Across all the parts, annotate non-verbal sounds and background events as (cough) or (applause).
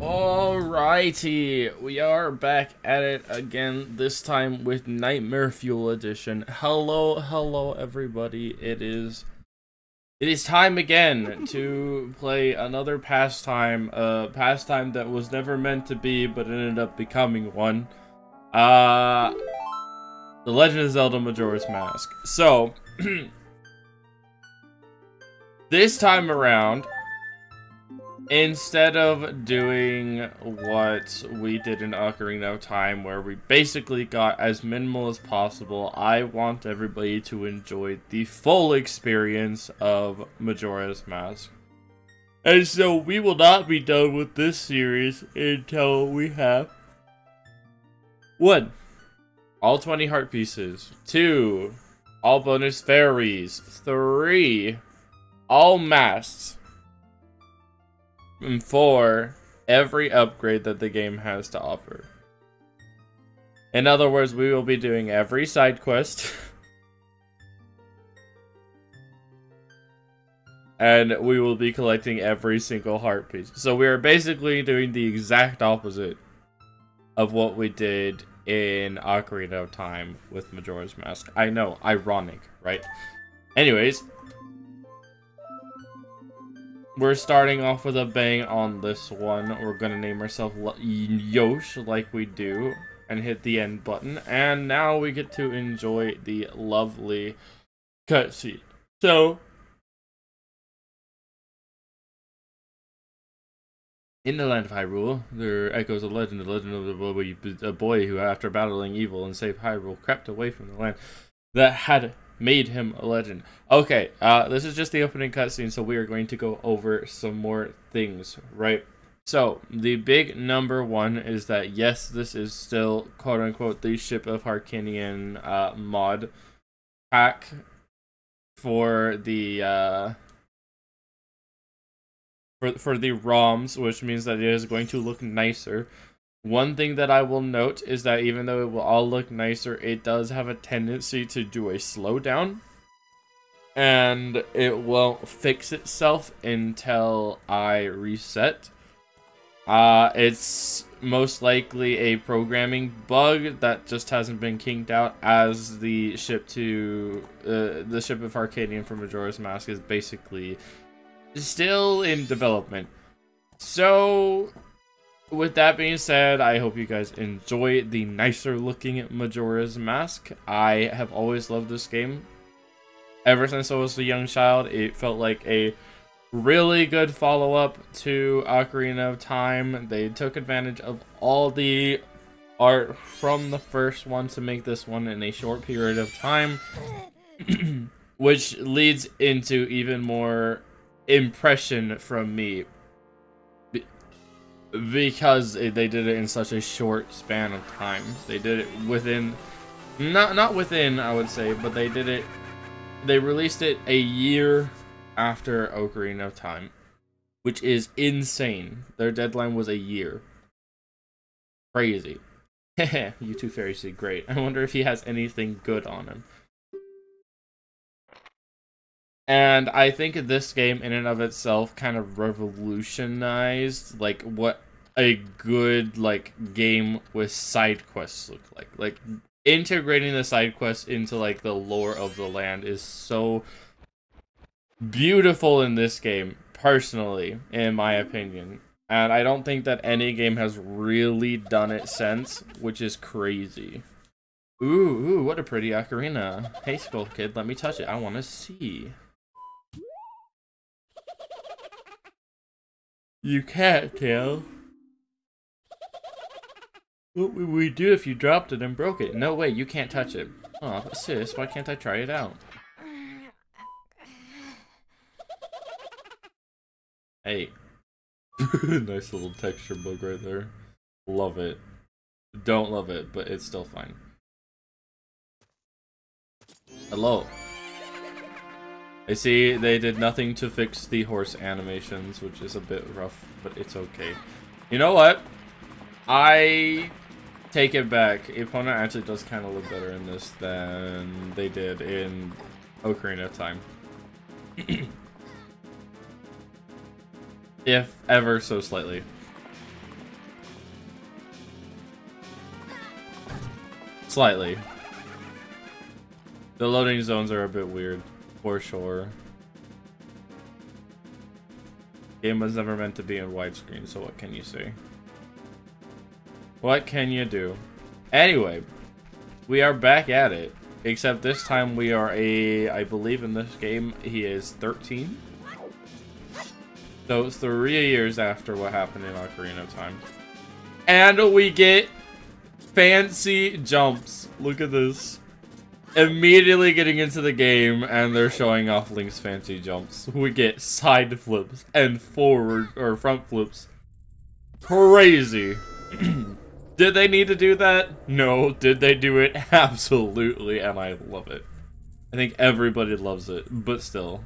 Alrighty, we are back at it again, this time with Nightmare Fuel Edition. Hello, hello everybody, it is... It is time again to play another pastime, a pastime that was never meant to be, but ended up becoming one. Uh... The Legend of Zelda Majora's Mask. So... (clears throat) this time around, Instead of doing what we did in Ocarina of Time, where we basically got as minimal as possible, I want everybody to enjoy the full experience of Majora's Mask. And so we will not be done with this series until we have 1. All 20 heart pieces. 2. All bonus fairies. 3. All masks and four, every upgrade that the game has to offer. In other words, we will be doing every side quest. (laughs) and we will be collecting every single heart piece. So we are basically doing the exact opposite of what we did in Ocarina of Time with Majora's Mask. I know, ironic, right? Anyways, we're starting off with a bang on this one. We're gonna name ourselves Yosh like we do and hit the end button. And now we get to enjoy the lovely cutscene. So, In the land of Hyrule, there echoes a legend, the legend of a boy, who, after battling evil and saved Hyrule, crept away from the land that had made him a legend. Okay, uh, this is just the opening cutscene, so we are going to go over some more things, right? So, the big number one is that, yes, this is still, quote-unquote, the Ship of Harkinian uh, mod pack for the, uh, for, for the ROMs, which means that it is going to look nicer. One thing that I will note is that even though it will all look nicer, it does have a tendency to do a slowdown. And it won't fix itself until I reset. Uh, it's most likely a programming bug that just hasn't been kinked out as the ship to uh, the ship of Harkinian from Majora's Mask is basically still in development. So with that being said, I hope you guys enjoy the nicer looking Majora's Mask. I have always loved this game. Ever since I was a young child, it felt like a really good follow-up to Ocarina of Time. They took advantage of all the art from the first one to make this one in a short period of time. (clears throat) which leads into even more impression from me because they did it in such a short span of time. They did it within, not not within, I would say, but they did it. They released it a year after Ocarina of Time, which is insane. Their deadline was a year. Crazy. (laughs) you two fairies did great. I wonder if he has anything good on him. And I think this game in and of itself kind of revolutionized like what a good like game with side quests look like. Like integrating the side quests into like the lore of the land is so beautiful in this game personally in my opinion. And I don't think that any game has really done it since, which is crazy. Ooh, ooh, what a pretty ocarina. Hey, Skull Kid, let me touch it. I want to see. You can't tell. What would we do if you dropped it and broke it? No way, you can't touch it. Aw, oh, sis, why can't I try it out? Hey. (laughs) nice little texture bug right there. Love it. Don't love it, but it's still fine. Hello. I see they did nothing to fix the horse animations, which is a bit rough, but it's okay. You know what? I take it back. Epona actually does kind of look better in this than they did in Ocarina of Time. (clears throat) if ever so slightly. Slightly. The loading zones are a bit weird for sure. Game was never meant to be in widescreen, so what can you say? What can you do? Anyway, we are back at it. Except this time we are a, I believe in this game, he is 13. So it's three years after what happened in Ocarina of Time. And we get fancy jumps. Look at this. Immediately getting into the game and they're showing off Link's fancy jumps. We get side flips and forward or front flips. Crazy. (clears throat) Did they need to do that? No. Did they do it? (laughs) Absolutely, and I love it. I think everybody loves it, but still.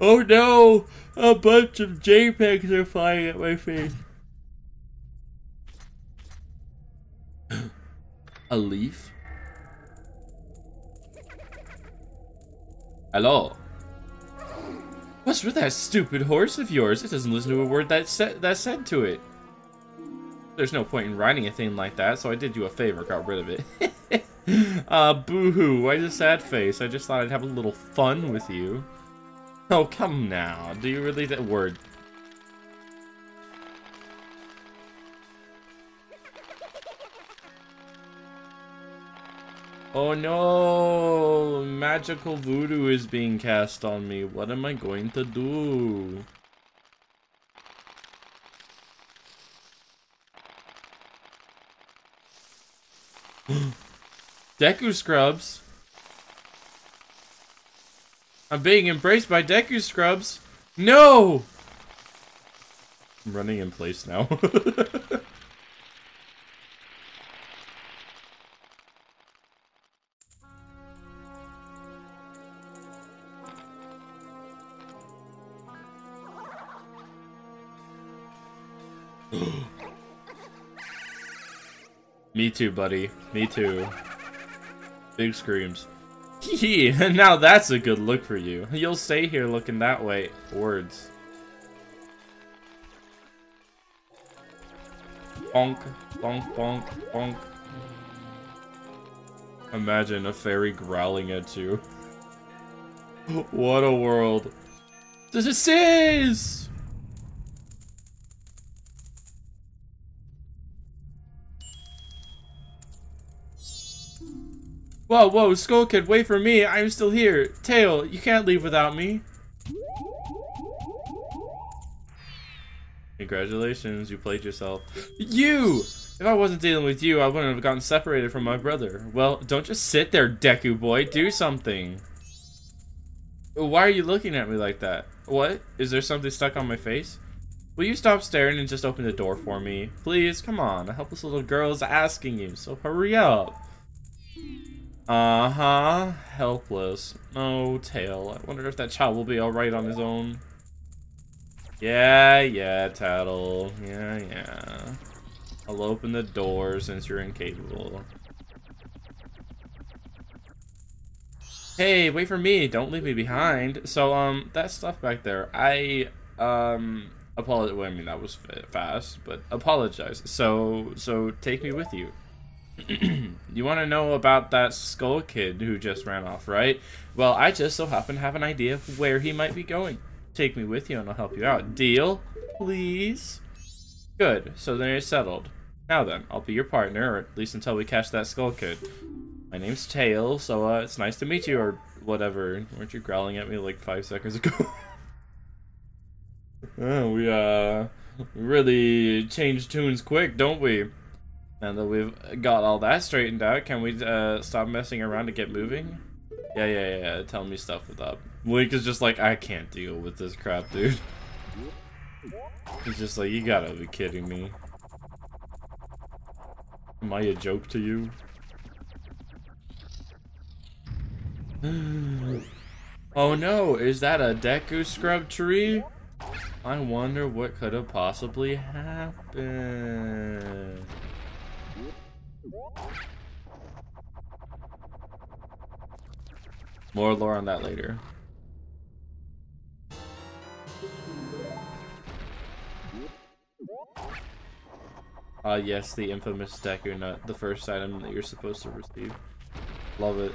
Oh no! A bunch of JPEGs are flying at my face. A leaf? Hello. What's with that stupid horse of yours? It doesn't listen to a word that's said, that's said to it. There's no point in riding a thing like that, so I did you a favor, got rid of it. (laughs) uh, boo-hoo, why the sad face? I just thought I'd have a little fun with you. Oh, come now. Do you really that word? Oh no! Magical voodoo is being cast on me. What am I going to do? (gasps) Deku Scrubs? I'm being embraced by Deku Scrubs. No! I'm running in place now. (laughs) too, buddy. Me too. Big screams. Hee (laughs) now that's a good look for you. You'll stay here looking that way. Words. Bonk, bonk, bonk, bonk. Imagine a fairy growling at you. (laughs) what a world. This is Whoa, whoa, Skull Kid, wait for me. I'm still here. Tail, you can't leave without me. Congratulations, you played yourself. You! If I wasn't dealing with you, I wouldn't have gotten separated from my brother. Well, don't just sit there, Deku boy. Do something. Why are you looking at me like that? What? Is there something stuck on my face? Will you stop staring and just open the door for me? Please, come on. A helpless little girl is asking you, so hurry up. Uh-huh. Helpless. No tail. I wonder if that child will be alright on his own. Yeah, yeah, Tatl. Yeah, yeah. I'll open the door since you're incapable. Hey, wait for me. Don't leave me behind. So, um, that stuff back there, I, um, apologize. Well, I mean, that was fast, but apologize. So, so take me with you. (clears throat) you want to know about that skull kid who just ran off, right? Well, I just so happen to have an idea of where he might be going. Take me with you and I'll help you out. Deal? Please? Good, so then it's settled. Now then, I'll be your partner, or at least until we catch that skull kid. My name's Tail, so uh, it's nice to meet you, or whatever. Weren't you growling at me like five seconds ago? (laughs) oh, we, uh, really change tunes quick, don't we? Now that we've got all that straightened out, can we uh, stop messing around to get moving? Yeah, yeah, yeah, tell me stuff with up. Link is just like, I can't deal with this crap, dude. He's just like, you gotta be kidding me. Am I a joke to you? (gasps) oh no, is that a Deku Scrub tree? I wonder what could have possibly happened. More lore on that later. Ah, uh, yes, the infamous Deku Nut, the first item that you're supposed to receive. Love it.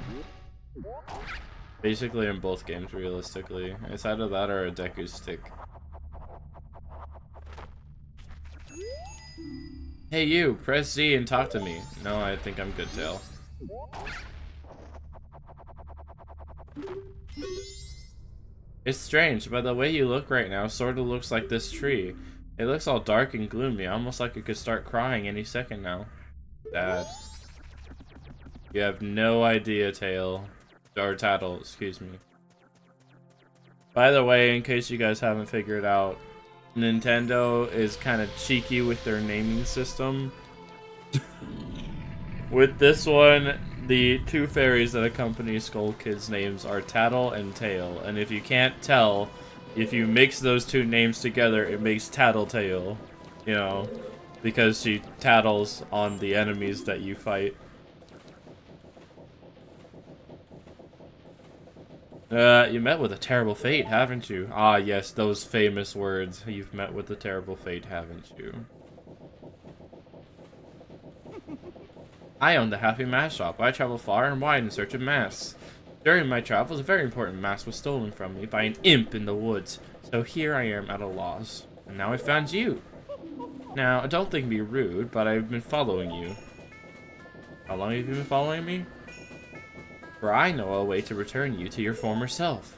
Basically in both games, realistically. It's either that or a Deku Stick. Hey you, press Z and talk to me. No, I think I'm good, Tail. It's strange, but the way you look right now sorta looks like this tree. It looks all dark and gloomy, almost like it could start crying any second now. Dad. You have no idea, Tail. Or Tattle, excuse me. By the way, in case you guys haven't figured out, Nintendo is kind of cheeky with their naming system. with this one, the two fairies that accompany Skull Kid's names are Tattle and Tail, and if you can't tell, if you mix those two names together, it makes Tattletale, you know, because she tattles on the enemies that you fight. Uh, you met with a terrible fate, haven't you? Ah, yes, those famous words. You've met with a terrible fate, haven't you? I own the Happy Mask Shop. I travel far and wide in search of masks. During my travels, a very important mask was stolen from me by an imp in the woods. So here I am at a loss. And now I found you. Now, don't think me rude, but I've been following you. How long have you been following me? For I know a way to return you to your former self.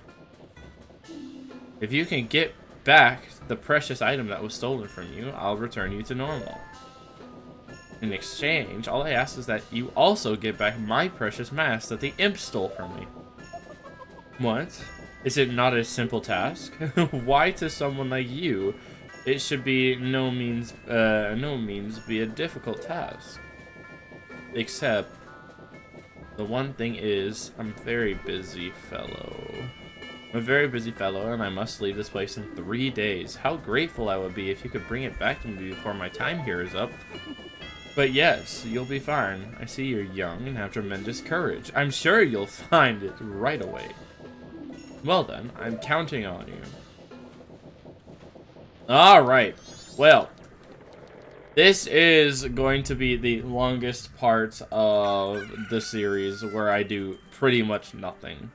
If you can get back the precious item that was stolen from you, I'll return you to normal. In exchange, all I ask is that you also get back my precious mask that the imp stole from me. What? Is it not a simple task? (laughs) Why to someone like you, it should be no means, uh, no means be a difficult task. Except, the one thing is, I'm very busy fellow. I'm a very busy fellow, and I must leave this place in three days. How grateful I would be if you could bring it back to me before my time here is up. But yes, you'll be fine. I see you're young and have tremendous courage. I'm sure you'll (laughs) find it right away. Well then, I'm counting on you. Alright. Well, this is going to be the longest part of the series where I do pretty much nothing.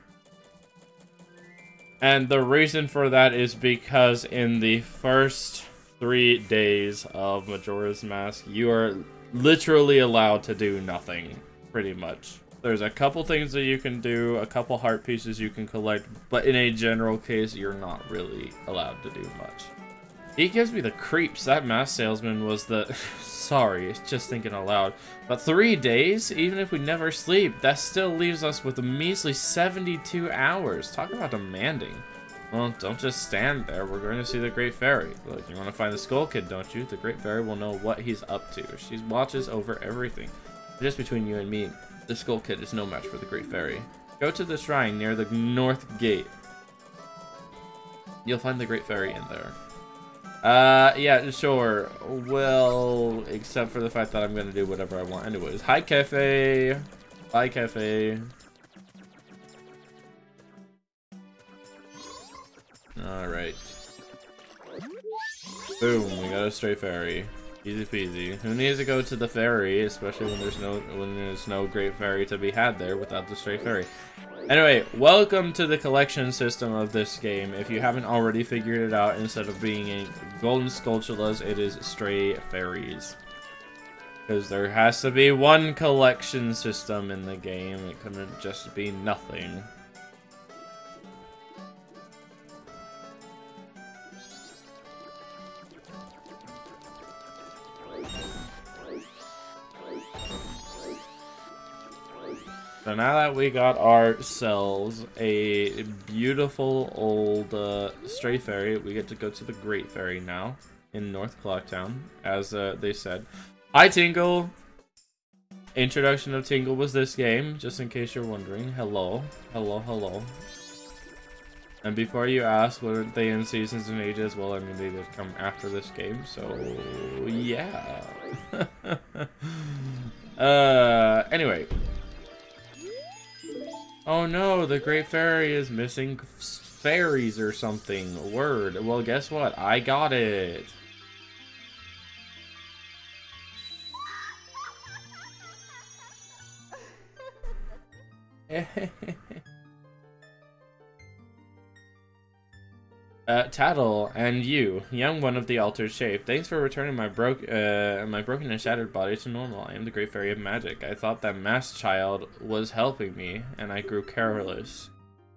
And the reason for that is because in the first three days of Majora's Mask, you are literally allowed to do nothing, pretty much. There's a couple things that you can do, a couple heart pieces you can collect, but in a general case, you're not really allowed to do much. He gives me the creeps. That mask salesman was the... (laughs) Sorry, it's just thinking aloud. But three days? Even if we never sleep, that still leaves us with a measly 72 hours. Talk about demanding. Well, don't just stand there. We're going to see the Great Fairy. Look, you want to find the Skull Kid, don't you? The Great Fairy will know what he's up to. She watches over everything. Just between you and me, the Skull Kid is no match for the Great Fairy. Go to the shrine near the north gate. You'll find the Great Fairy in there. Uh, yeah, sure. Well, except for the fact that I'm gonna do whatever I want anyways. Hi, Cafe. Bye, Cafe. Alright. Boom, we got a stray fairy. Easy peasy. Who needs to go to the ferry, especially when there's no when there's no great fairy to be had there without the stray fairy. Anyway, welcome to the collection system of this game. If you haven't already figured it out, instead of being a golden skulltulas, it is stray fairies. Because there has to be one collection system in the game. It couldn't just be nothing. So now that we got ourselves a beautiful old uh, stray fairy, we get to go to the Great Fairy now in North Clocktown, as uh, they said. Hi, Tingle! Introduction of Tingle was this game, just in case you're wondering. Hello, hello, hello. And before you ask, are they in Seasons and Ages? Well, I mean, they did come after this game, so yeah. (laughs) uh, anyway, Oh no, the Great Fairy is missing fairies or something. Word. Well, guess what? I got it. (laughs) Uh, Tattle and you, young one of the altered shape. Thanks for returning my broke, uh, my broken and shattered body to normal. I am the great fairy of magic. I thought that masked child was helping me, and I grew careless.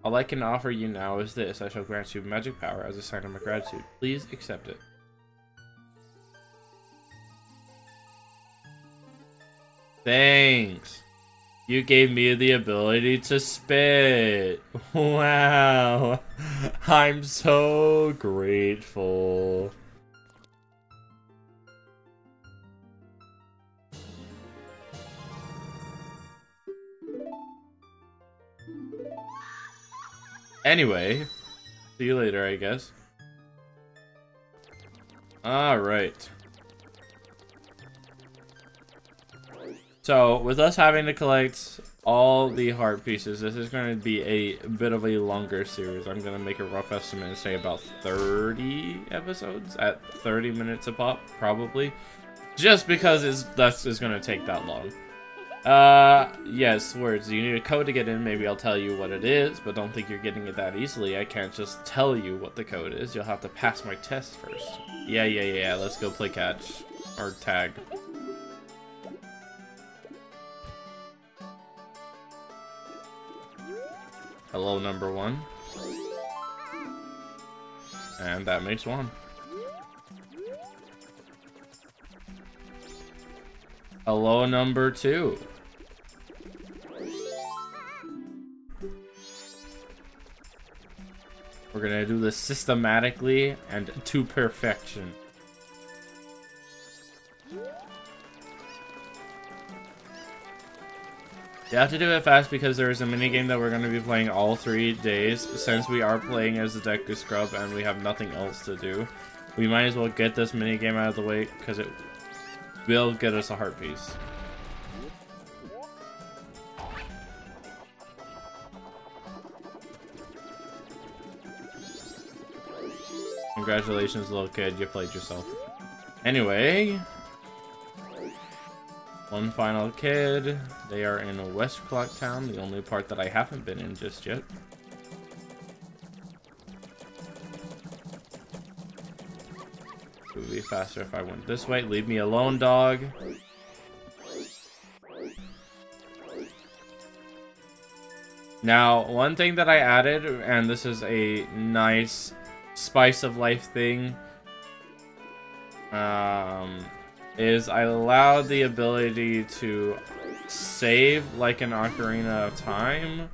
All I can offer you now is this. I shall grant you magic power as a sign of my gratitude. Please accept it. Thanks. You gave me the ability to spit. (laughs) Wow. I'm so grateful. Anyway, see you later, I guess. Alright. So, with us having to collect all the heart pieces, this is going to be a bit of a longer series. I'm going to make a rough estimate and say about 30 episodes at 30 minutes a pop, probably. Just because it's, that's is going to take that long. Uh, yes, words. You need a code to get in. Maybe I'll tell you what it is, but don't think you're getting it that easily. I can't just tell you what the code is. You'll have to pass my test first. Yeah, yeah, yeah. Let's go play catch. Or tag. Hello, number one. And that makes one. Hello, number two. We're gonna do this systematically and to perfection. You have to do it fast because there is a mini game that we're going to be playing all three days. Since we are playing as the Deku Scrub and we have nothing else to do, we might as well get this mini game out of the way because it will get us a heart piece. Congratulations, little kid, you played yourself. Anyway, one final kid. They are in West Clock Town, the only part that I haven't been in just yet. It would be faster if I went this way. Leave me alone, dog. Now, one thing that I added, and this is a nice spice of life thing, um, is I allow the ability to save like an Ocarina of Time.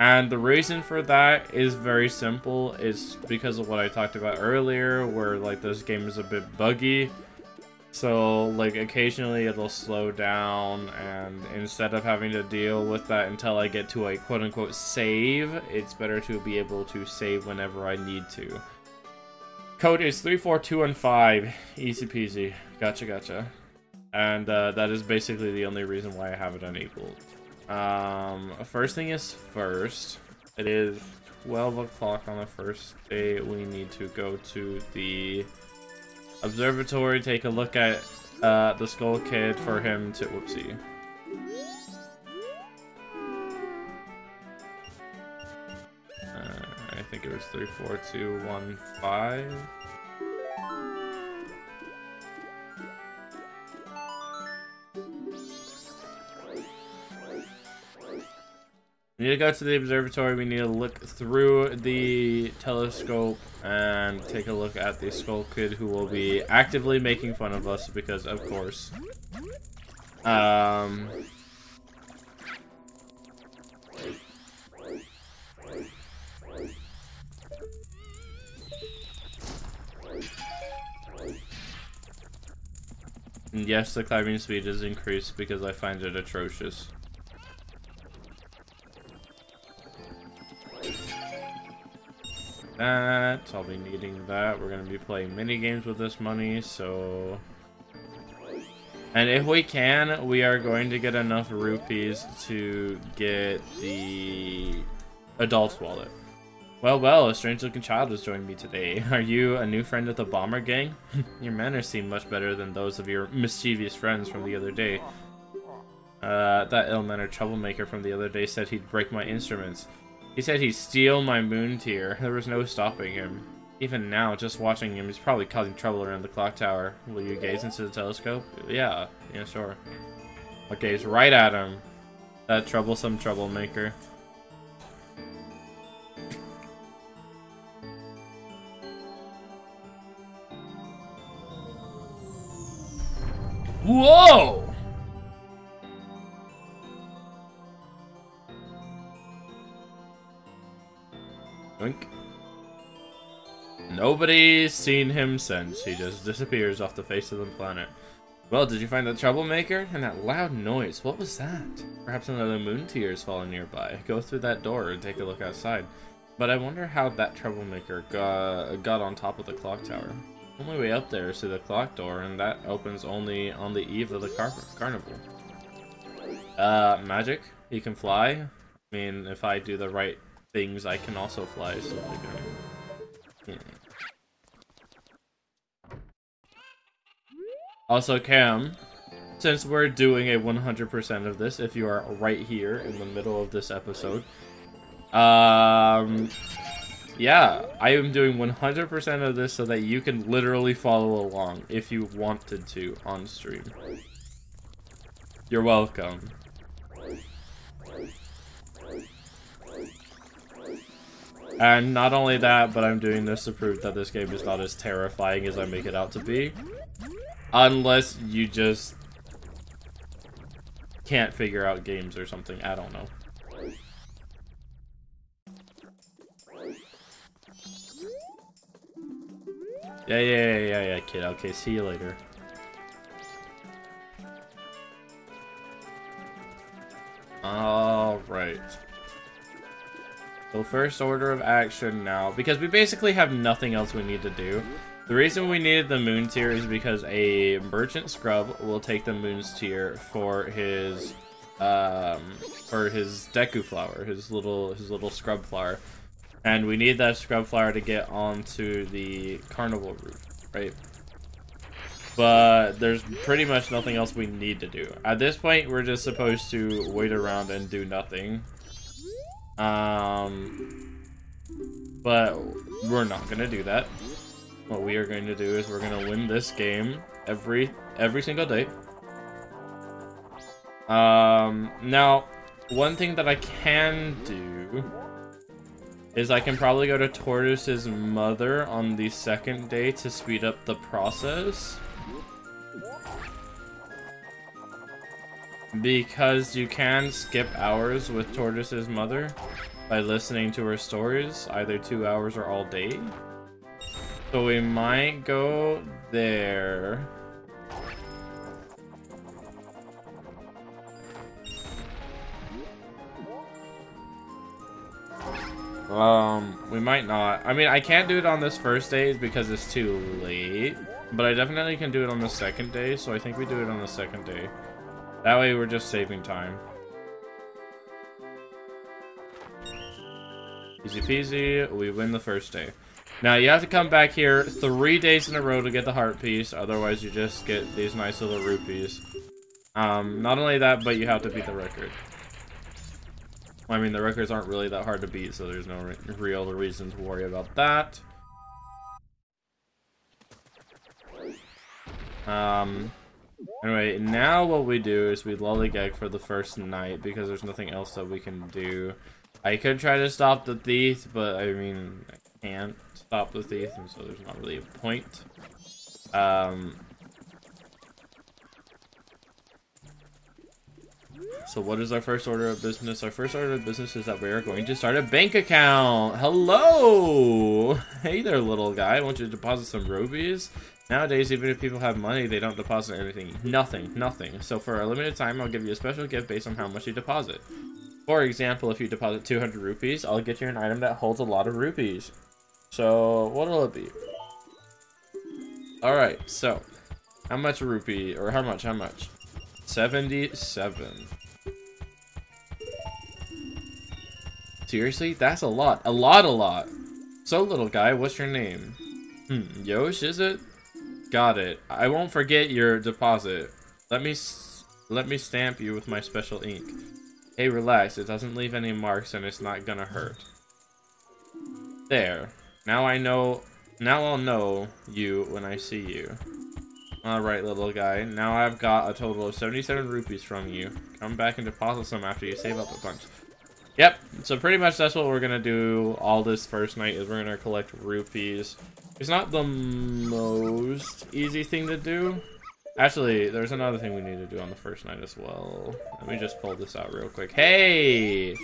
And the reason for that is very simple. It's because of what I talked about earlier, where like this game is a bit buggy. So like occasionally it'll slow down and instead of having to deal with that until I get to a quote unquote save, it's better to be able to save whenever I need to. Code is 34215. Easy peasy. Gotcha, gotcha. And uh, that is basically the only reason why I have it unequaled. Um, first thing is first. It is 12 o'clock on the first day. We need to go to the observatory, take a look at uh, the Skull Kid for him to... Whoopsie. Think it was 34215. We need to go to the observatory. We need to look through the telescope and take a look at the Skull Kid who will be actively making fun of us because, of course. Um, And yes, the climbing speed is increased because I find it atrocious. That, I'll be needing that. We're going to be playing mini games with this money, so... And if we can, we are going to get enough rupees to get the adult wallet. Well, well, a strange-looking child has joined me today. (laughs) Are you a new friend of the Bomber Gang? (laughs) your manners seem much better than those of your mischievous friends from the other day. Uh, that ill-mannered troublemaker from the other day said he'd break my instruments. He said he'd steal my moon tear. There was no stopping him. Even now, just watching him, he's probably causing trouble around the clock tower. Will you gaze into the telescope? Yeah, yeah, sure. I'll gaze right at him. That troublesome troublemaker. Whoa! Wink. Nobody's seen him since. He just disappears off the face of the planet. Well, did you find the troublemaker? And that loud noise, what was that? Perhaps another moon tear is falling nearby. Go through that door and take a look outside. But I wonder how that troublemaker got, got on top of the clock tower. Only way up there is through the clock door, and that opens only on the eve of the car carnival. Uh, magic? He can fly? I mean, if I do the right things, I can also fly, so yeah. Also, Cam, since we're doing a 100% of this, if you are right here in the middle of this episode, um, yeah, I am doing 100% of this so that you can literally follow along if you wanted to on stream. You're welcome. And not only that, but I'm doing this to prove that this game is not as terrifying as I make it out to be. Unless you just can't figure out games or something. I don't know. Yeah, yeah, yeah, yeah, yeah, kid. Okay, see you later. Alright. So first order of action now, because we basically have nothing else we need to do. The reason we needed the moon tear is because a merchant scrub will take the moon's tear for his um for his deku flower, his little his little scrub flower. And we need that scrub flower to get onto the carnival roof, right? But there's pretty much nothing else we need to do. At this point, we're just supposed to wait around and do nothing. Um, but we're not gonna do that. What we are going to do is we're gonna win this game every every single day. Um, now, one thing that I can do is I can probably go to Tortoise's mother on the second day to speed up the process. Because you can skip hours with Tortoise's mother by listening to her stories, either two hours or all day. So we might go there. Um, we might not. I mean, I can't do it on this first day because it's too late. But I definitely can do it on the second day, so I think we do it on the second day. That way we're just saving time. Easy peasy, we win the first day. Now you have to come back here three days in a row to get the heart piece, otherwise you just get these nice little rupees. Um, not only that, but you have to beat the record. I mean, the records aren't really that hard to beat, so there's no re real reason to worry about that. Um, Anyway, now what we do is we lollygag for the first night because there's nothing else that we can do. I could try to stop the thief, but I mean, I can't stop the thief, and so there's not really a point. Um, so what is our first order of business? Our first order of business is that we are going to start a bank account. Hello! (laughs) Hey there, little guy. I want you to deposit some rupees. Nowadays, even if people have money, they don't deposit anything. Nothing. Nothing. So for a limited time, I'll give you a special gift based on how much you deposit. For example, if you deposit 200 rupees, I'll get you an item that holds a lot of rupees. So, what'll it be? Alright, so, how much rupee, or how much, how much? 77. Seriously? That's a lot. A lot, a lot. So, little guy, what's your name? Hmm, Yosh, is it? Got it. I won't forget your deposit. Let me Let me stamp you with my special ink. Hey, relax. It doesn't leave any marks and it's not gonna hurt. There. Now I know... Now I'll know you when I see you. Alright, little guy. Now I've got a total of 77 rupees from you. Come back and deposit some after you save up a bunch. Yep, so pretty much that's what we're gonna do all this first night is we're gonna collect rupees. It's not the most easy thing to do. Actually, there's another thing we need to do on the first night as well. Let me just pull this out real quick. Hey!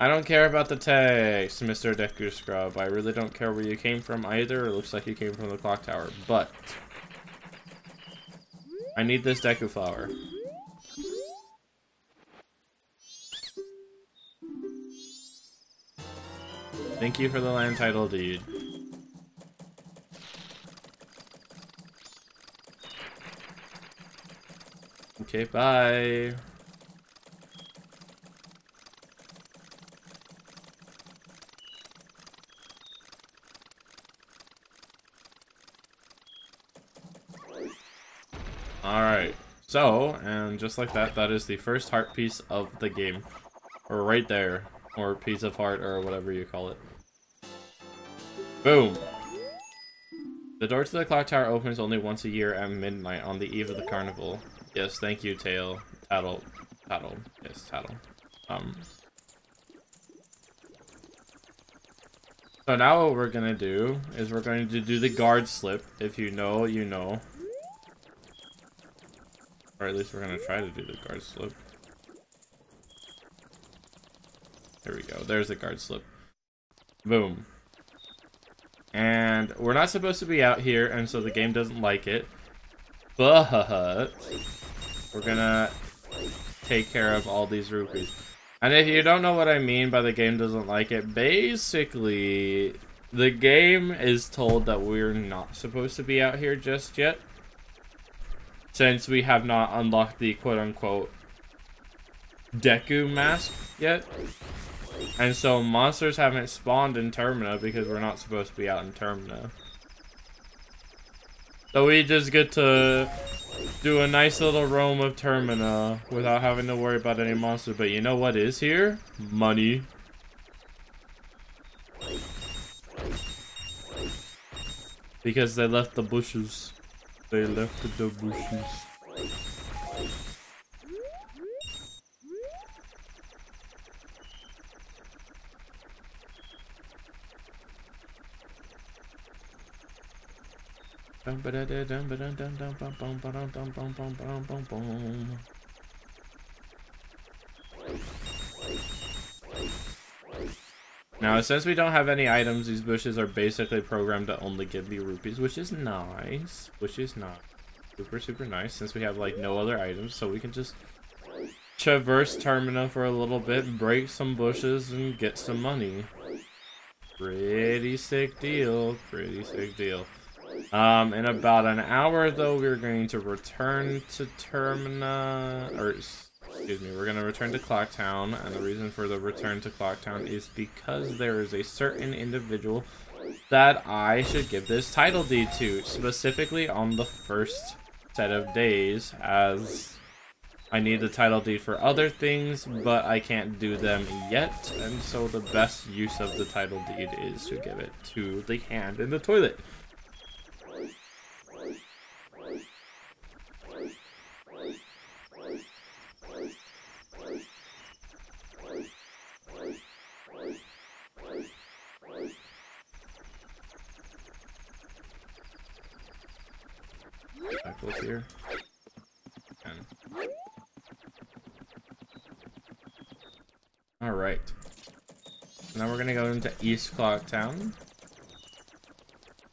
I don't care about the text, Mr. Deku Scrub. I really don't care where you came from either. It looks like you came from the clock tower. But, I need this Deku flower. Thank you for the land title dude. Okay, bye. Alright, so, and just like that, that is the first heart piece of the game. Right there. Or piece of heart, or whatever you call it. Boom! The door to the clock tower opens only once a year at midnight on the eve of the carnival. Yes, thank you, Tail. Tattle. Tattle. Yes, Tattle. Um. So now what we're gonna do is we're going to do the guard slip. If you know, you know. Or at least we're gonna try to do the guard slip. There we go. There's the guard slip. Boom. And we're not supposed to be out here, and so the game doesn't like it. But we're gonna take care of all these rupees. And if you don't know what I mean by the game doesn't like it, basically the game is told that we're not supposed to be out here just yet. Since we have not unlocked the quote-unquote Deku mask yet. And so monsters haven't spawned in Termina because we're not supposed to be out in Termina. So we just get to do a nice little roam of Termina without having to worry about any monsters. But you know what is here? Money. Because they left the bushes. They left the bushes. Now, since we don't have any items, these bushes are basically programmed to only give me rupees, which is nice. Which is not super, super nice, since we have, like, no other items, so we can just traverse Termina for a little bit, break some bushes, and get some money. Pretty sick deal. Pretty sick deal. Um, in about an hour, though, we're going to return to Termina, or, excuse me, we're going to return to Clocktown, and the reason for the return to Clocktown is because there is a certain individual that I should give this title deed to, specifically on the first set of days, as I need the title deed for other things, but I can't do them yet, and so the best use of the title deed is to give it to the hand in the toilet. Back here. Alright. Now we're gonna go into East Clock Town.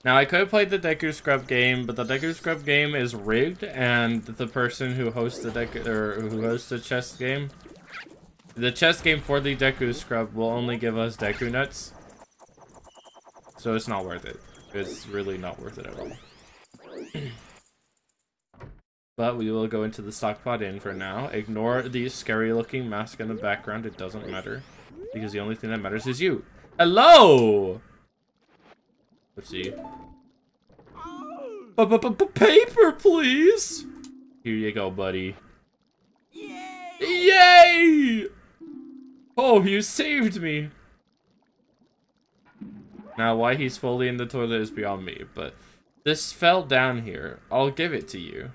Now, I could have played the Deku Scrub game, but the Deku Scrub game is rigged, and the person who hosts the Deku, or who hosts the chess game, the chess game for the Deku Scrub will only give us Deku Nuts. So it's not worth it. It's really not worth it at all. (clears throat) but we will go into the Stockpot Inn for now. Ignore the scary looking mask in the background, it doesn't matter. Because the only thing that matters is you. Hello! Let's see. P -p -p Paper, please! Here you go, buddy. Yay! Yay! Oh, you saved me! Now, why he's fully in the toilet is beyond me, but this fell down here. I'll give it to you.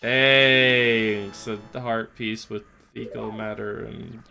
Thanks. A heart piece with fecal matter and